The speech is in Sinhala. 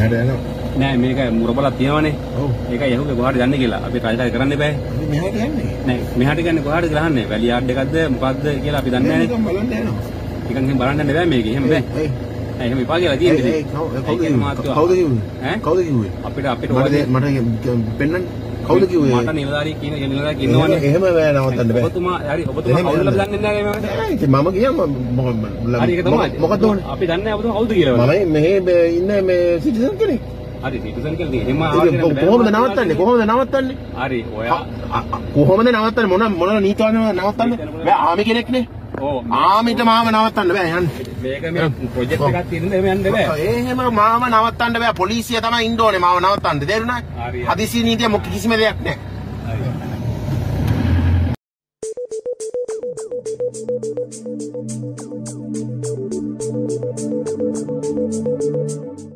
මෙහාට යනවා. නෑ මේක මුරබලක් තියෙනවනේ. ඔව්. ඒක යහුගේ කොහාට යන්නේ කියලා. අපි රජකාරී කරන්න බෑ. මෙහාට යන්නේ. නෑ මෙහාට කියන්නේ කොහාටද ගහන්නේ? වැලි යාඩ් එකක්ද මොකක්ද කියලා අපි දන්නේ නෑනේ. නිකන් බලන්න යනවා. නිකන් බලන්න යන්න බෑ මේක. එහෙම බෑ. එහෙම එපා කියලා තියෙන්නේ. ඒ කවුද මාත්‍යෝ- කවුද කිව්වේ? ඈ? කවුද කිව්වේ? අපිට අපිට මට මට පෙන්නන්න කවුද කිව්වේ? මට නිලධාරී කියන නිලධාරී ඉන්නවනේ. එහෙම බෑ නවත්තන්න බෑ. ඔබතුමා හරි ඔබතුමා යන්න. දන්නේ නැහැ ඉතින් මම ඒක තමයි. මොකද ඕනේ? අපි දන්නේ නැහැ ඔබතුමා කවුද කියලා. මම මෙහෙ ඉන්න මේ සිටිසන් කෙනෙක්. හරි සිටිසන් කියලා. එහෙම කොහොමද නවත්තන්නේ? කොහොමද නවත්තන්නේ? හරි ඔයා කොහොමද නවත්තන්නේ? මොන මොන නීතිවලද නවත්තන්නේ? බෑ ආමි කෙනෙක්නේ. ආමිට මාව නවත්තන්න බෑ යන්න. මේක මේ ප්‍රොජෙක්ට් එකක් තියෙනවා එහෙම යන්න බෑ. එහෙම මාව නවත්තන්න බෑ. පොලිසිය තමයි ඉන්න ඕනේ මාව නවත්තන්න. තේරුණාද? හදිසි නීතිය මොක කිසිම දෙයක් නෑ. හරි.